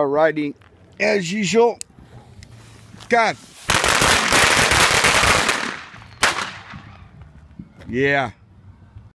Riding as usual. God. Yeah.